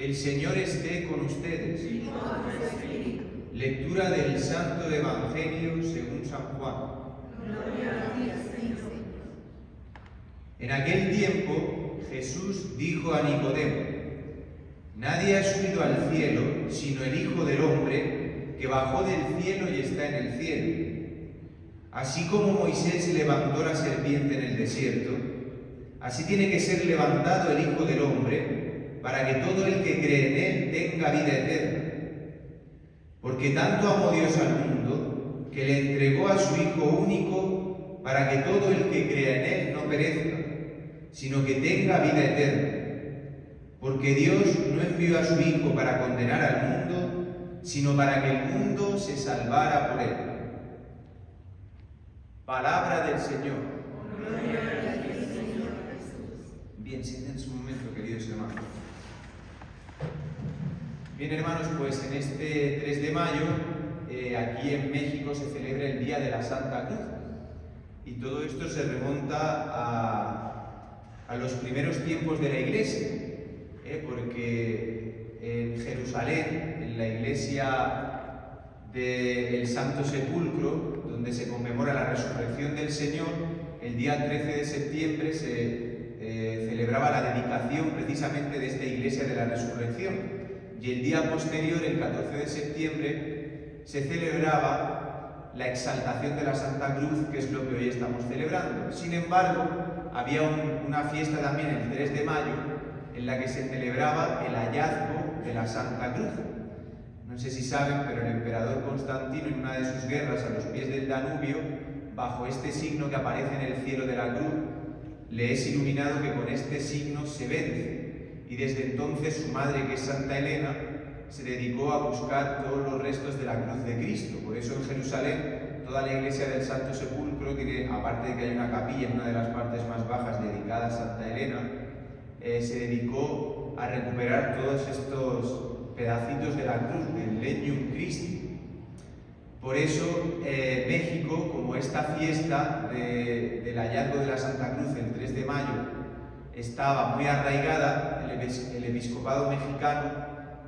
El Señor esté con ustedes. y con. Lectura del Santo Evangelio según San Juan. Gloria a ti, Señor. En aquel tiempo Jesús dijo a Nicodemo, Nadie ha subido al cielo sino el Hijo del Hombre que bajó del cielo y está en el cielo. Así como Moisés levantó la serpiente en el desierto, así tiene que ser levantado el Hijo del Hombre para que todo el que cree en él tenga vida eterna. Porque tanto amó Dios al mundo que le entregó a su Hijo único para que todo el que crea en él no perezca, sino que tenga vida eterna. Porque Dios no envió a su Hijo para condenar al mundo, sino para que el mundo se salvara por él. Palabra del Señor. Bien, siéntense un momento, queridos hermanos. Bien, hermanos, pues en este 3 de mayo, eh, aquí en México se celebra el Día de la Santa Cruz. Y todo esto se remonta a, los primeros tiempos de la Iglesia, eh, porque en Jerusalén, en la iglesia del Santo Sepulcro, donde se conmemora la resurrección del Señor, el día 13 de septiembre se eh, celebraba la dedicación precisamente de esta iglesia de la resurrección. Y el día posterior, el 14 de septiembre, se celebraba la exaltación de la Santa Cruz, que es lo que hoy estamos celebrando. Sin embargo, había un- una fiesta también el 3 de mayo en la que se celebraba el hallazgo de la Santa Cruz. No sé si saben, pero el emperador Constantino en una de sus guerras a los pies del Danubio, bajo este signo que aparece en el cielo de la cruz, le es iluminado que con este signo se vence. Y desde entonces su madre, que es Santa Elena, se dedicó a buscar todos los restos de la cruz de Cristo. Por eso en Jerusalén, toda la iglesia del Santo Sepulcro tiene, aparte de que hay una capilla en una de las partes más bajas dedicada a Santa Elena, eh, se dedicó a recuperar todos estos pedacitos de la cruz, del Legnum Christi. Por eso eh, México, como esta fiesta de- del hallazgo de la Santa Cruz el 3 de mayo estaba muy arraigada, el, episcopado mexicano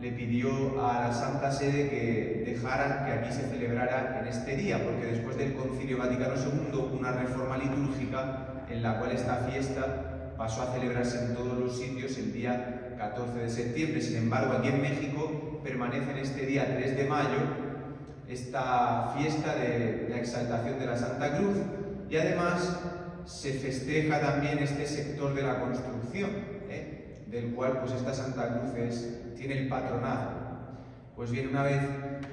le pidió a la Santa Sede que dejaran que aquí se celebrara en este día, porque después del Concilio Vaticano II una reforma litúrgica en la cual esta fiesta pasó a celebrarse en todos los sitios el día 14 de septiembre. Sin embargo, aquí en México permanece en este día 3 de mayo esta fiesta de la exaltación de la Santa Cruz y además se festeja también este sector de la construcción, ¿eh? Del cual pues esta Santa Cruz es- tiene el patronado. Pues bien, una vez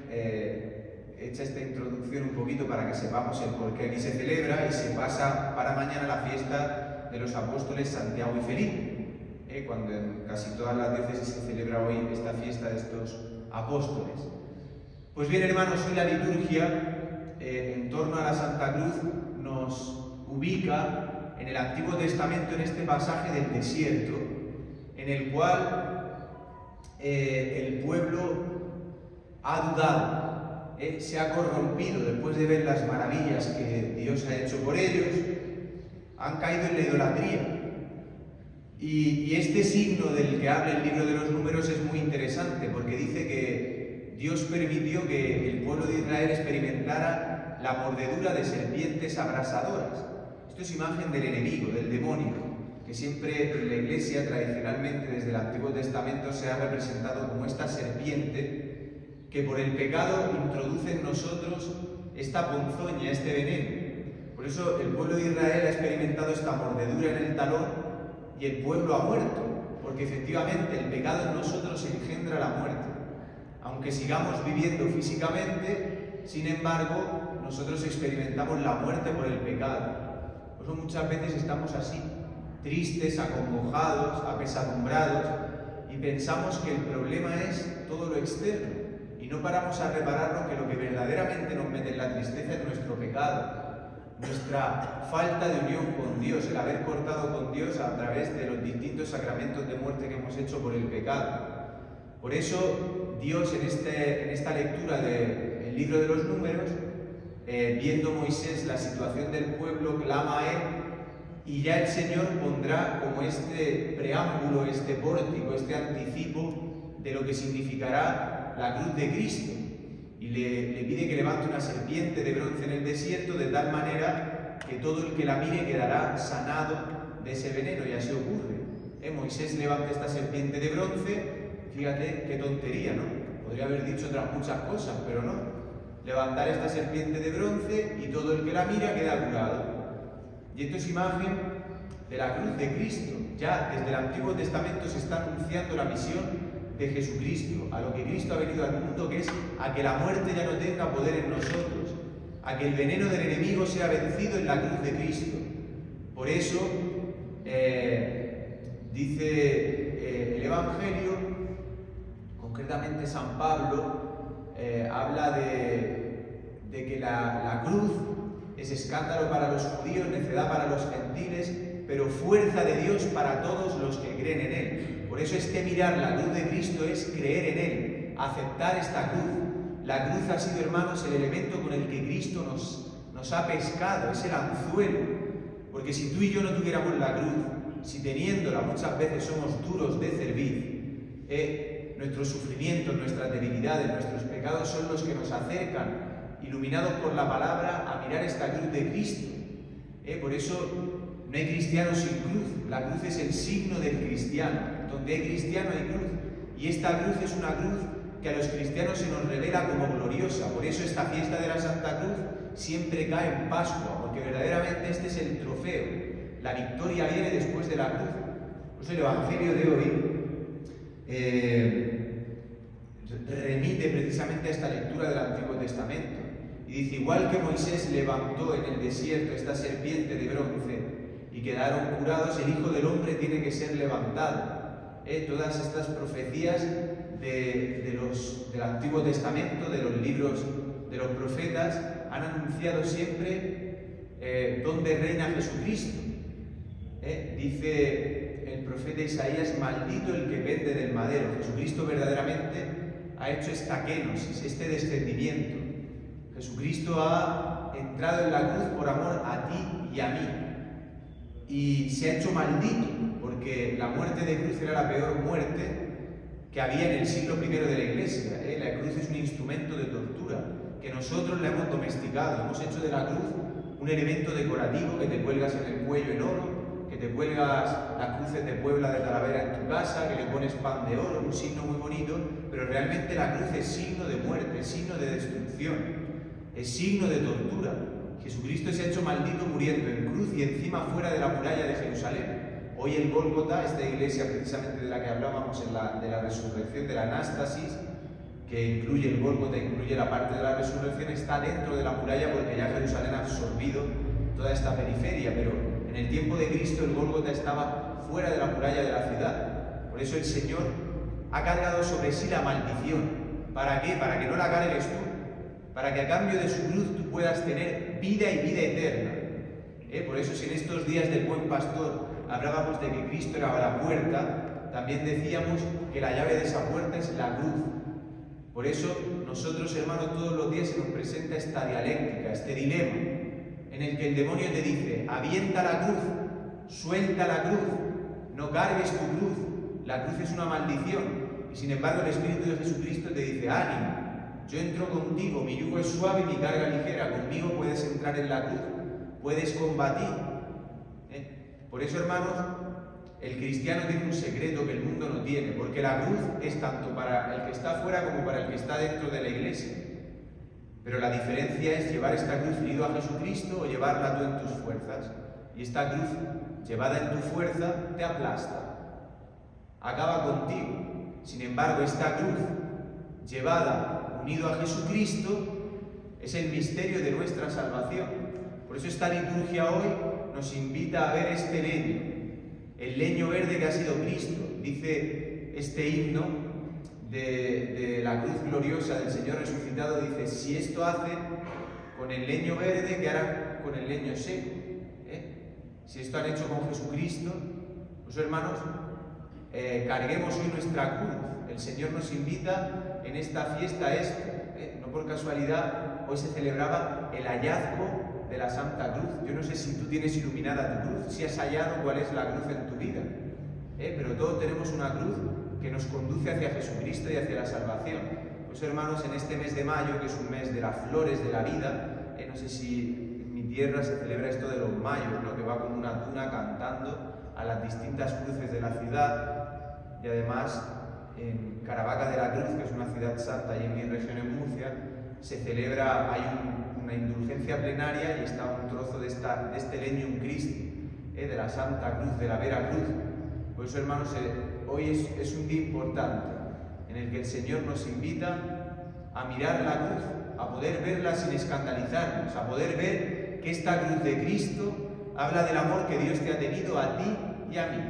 eh, hecha esta introducción un poquito para que sepamos el por qué aquí se celebra y se pasa para mañana la fiesta de los apóstoles Santiago y Felipe, ¿eh? cuando en casi todas las diócesis se celebra hoy esta fiesta de estos apóstoles. Pues bien, hermanos, hoy la liturgia eh, en torno a la Santa Cruz nos ubica en el Antiguo Testamento en este pasaje del desierto, en el cual eh, el pueblo ha dudado, eh, se ha corrompido después de ver las maravillas que Dios ha hecho por ellos, han caído en la idolatría. Y, y este signo del que habla el libro de los números es muy interesante porque dice que Dios permitió que el pueblo de Israel experimentara la mordedura de serpientes abrasadoras. Esto es imagen del enemigo, del demonio, que siempre la iglesia tradicionalmente desde el Antiguo Testamento se ha representado como esta serpiente que por el pecado introduce en nosotros esta ponzoña, este veneno. Por eso el pueblo de Israel ha experimentado esta mordedura en el talón y el pueblo ha muerto, porque efectivamente el pecado en nosotros engendra la muerte. Aunque sigamos viviendo físicamente, sin embargo, nosotros experimentamos la muerte por el pecado. Por eso muchas veces estamos así, tristes, acongojados, apesadumbrados, y pensamos que el problema es todo lo externo, y no paramos a repararnos que lo que verdaderamente nos mete en la tristeza es nuestro pecado, nuestra falta de unión con Dios, el haber cortado con Dios a través de los distintos sacramentos de muerte que hemos hecho por el pecado. Por eso Dios en, este, en esta lectura del libro de los números, eh, viendo Moisés la situación del pueblo, clama a él y ya el Señor pondrá como este preámbulo, este pórtico, este anticipo de lo que significará la cruz de Cristo y le, pide que levante una serpiente de bronce en el desierto de tal manera que todo el que la mire quedará sanado de ese veneno y así ocurre. ¿Eh? Moisés levanta esta serpiente de bronce, fíjate qué tontería, ¿no? Podría haber dicho otras muchas cosas, pero no. Levantar esta serpiente de bronce y todo el que la mira queda curado. Y esto es imagen de la cruz de Cristo. Ya desde el Antiguo Testamento se está anunciando la misión de Jesucristo, a lo que Cristo ha venido al mundo, que es a que la muerte ya no tenga poder en nosotros, a que el veneno del enemigo sea vencido en la cruz de Cristo. Por eso eh, dice eh, el Evangelio, concretamente San Pablo, eh, habla de, que la cruz es escándalo para los judíos, necedad para los gentiles, pero fuerza de Dios para todos los que creen en Él. Por eso este mirar la cruz de Cristo es creer en Él, aceptar esta cruz. La cruz ha sido, hermanos, el elemento con el que Cristo nos, nos ha pescado, es el anzuelo. Porque si tú y yo no tuviéramos la cruz, si teniéndola muchas veces somos duros de servir, eh, nuestros sufrimientos, nuestras debilidades, nuestros pecados son los que nos acercan, iluminados por la palabra, a mirar esta cruz de Cristo. Eh, por eso no hay cristiano sin cruz, la cruz es el signo del cristiano. Donde hay cristiano hay cruz. Y esta cruz es una cruz que a los cristianos se nos revela como gloriosa. Por eso esta fiesta de la Santa Cruz siempre cae en Pascua, porque verdaderamente este es el trofeo. La victoria viene después de la cruz. Por el Evangelio de hoy eh, remite precisamente a esta lectura del Antiguo Testamento. Y dice, igual que Moisés levantó en el desierto esta serpiente de bronce y quedaron curados, el Hijo del Hombre tiene que ser levantado eh, todas estas profecías de, los, del Antiguo Testamento, de los libros de los profetas, han anunciado siempre eh, dónde reina Jesucristo. Eh, dice el profeta Isaías, maldito el que pende del madero. Jesucristo verdaderamente ha hecho esta kenosis, este descendimiento. Jesucristo ha entrado en la cruz por amor a ti y a mí. Y se ha hecho maldito porque la muerte de cruz era la peor muerte que había en el siglo I de la Iglesia. ¿eh? La cruz es un instrumento de tortura que nosotros le hemos domesticado. Hemos hecho de la cruz un elemento decorativo que te cuelgas en el cuello en oro, que te cuelgas las cruces de Puebla de Talavera en tu casa, que le pones pan de oro, un signo muy bonito, pero realmente la cruz es signo de muerte, es signo de destrucción, es signo de tortura. Jesucristo se ha hecho maldito muriendo en cruz y encima fuera de la muralla de Jerusalén. Hoy el Gólgota, esta iglesia precisamente de la que hablábamos en la, de la resurrección, de la anástasis, que incluye el Gólgota, incluye la parte de la resurrección, está dentro de la muralla porque ya Jerusalén ha absorbido toda esta periferia, pero en el tiempo de Cristo el Gólgota estaba fuera de la muralla de la ciudad. Por eso el Señor ha cargado sobre sí la maldición. ¿Para qué? Para que no la cargues tú. Para que a cambio de su cruz tú puedas tener vida y vida eterna. ¿Eh? Por eso si en estos días del buen pastor hablábamos de que Cristo era la puerta, también decíamos que la llave de esa puerta es la cruz. Por eso nosotros, hermanos, todos los días se nos presenta esta dialéctica, este dilema, en el que el demonio te dice, avienta la cruz, suelta la cruz, no cargues tu cruz, la cruz es una maldición. Y sin embargo el Espíritu de Jesucristo te dice, ánimo, yo entro contigo, mi yugo es suave y mi carga ligera, conmigo puedes entrar en la cruz, puedes combatir, por eso, hermanos, el cristiano tiene un secreto que el mundo no tiene, porque la cruz es tanto para el que está fuera como para el que está dentro de la iglesia. Pero la diferencia es llevar esta cruz unido a Jesucristo o llevarla tú en tus fuerzas. Y esta cruz, llevada en tu fuerza, te aplasta, acaba contigo. Sin embargo, esta cruz, llevada unido a Jesucristo, es el misterio de nuestra salvación. Por eso esta liturgia hoy nos invita a ver este leño, el leño verde que ha sido Cristo. Dice este himno de, la cruz gloriosa del Señor resucitado, dice, si esto hace con el leño verde, ¿qué harán con el leño seco? ¿Eh? Si esto han hecho con Jesucristo, pues hermanos, eh, carguemos hoy nuestra cruz. El Señor nos invita en esta fiesta esto. ¿eh? No por casualidad, hoy se celebraba el hallazgo de la Santa Cruz. Yo no sé si tú tienes iluminada tu cruz, si has hallado cuál es la cruz en tu vida, ¿eh? pero todos tenemos una cruz que nos conduce hacia Jesucristo y hacia la salvación. Pues hermanos, en este mes de mayo, que es un mes de las flores de la vida, eh, no sé si en mi tierra se celebra esto de los mayos, ¿no? que va con una tuna cantando a las distintas cruces de la ciudad y además en Caravaca de la Cruz, que es una ciudad santa y en mi región en Murcia, se celebra, hay una indulgencia plenaria y está un trozo de, esta, de este leño Christi, eh, de la Santa Cruz, de la Vera Cruz. Por eso, hermanos, eh, hoy es, es un día importante en el que el Señor nos invita a mirar la cruz, a poder verla sin escandalizarnos, a poder ver que esta cruz de Cristo habla del amor que Dios te ha tenido a ti y a mí.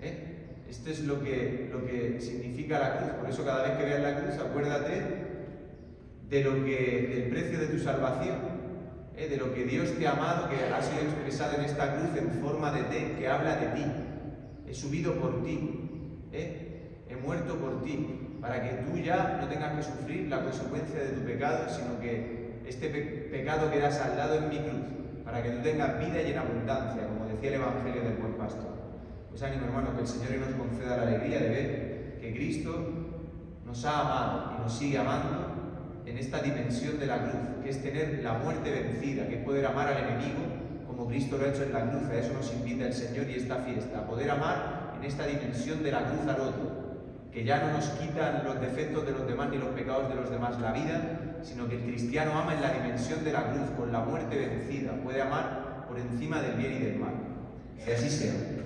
¿Eh? Esto es lo que, lo que significa la cruz. Por eso cada vez que veas la cruz, acuérdate de lo que, del precio de tu salvación, ¿eh? de lo que Dios te ha amado, que ha sido expresado en esta cruz en forma de té, que habla de ti. He subido por ti, ¿eh? he muerto por ti, para que tú ya no tengas que sufrir la consecuencia de tu pecado, sino que este pecado queda saldado en mi cruz, para que tú tengas vida y en abundancia, como decía el Evangelio del buen pastor. Pues ánimo hermano, que el Señor nos conceda la alegría de ver que Cristo nos ha amado y nos sigue amando en esta dimensión de la cruz, que es tener la muerte vencida, que es poder amar al enemigo como Cristo lo ha hecho en la cruz. A eso nos invita el Señor y esta fiesta, a poder amar en esta dimensión de la cruz al otro, que ya no nos quitan los defectos de los demás ni los pecados de los demás la vida, sino que el cristiano ama en la dimensión de la cruz, con la muerte vencida, puede amar por encima del bien y del mal. Que así sea.